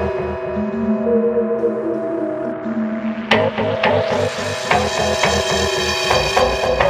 Thank you.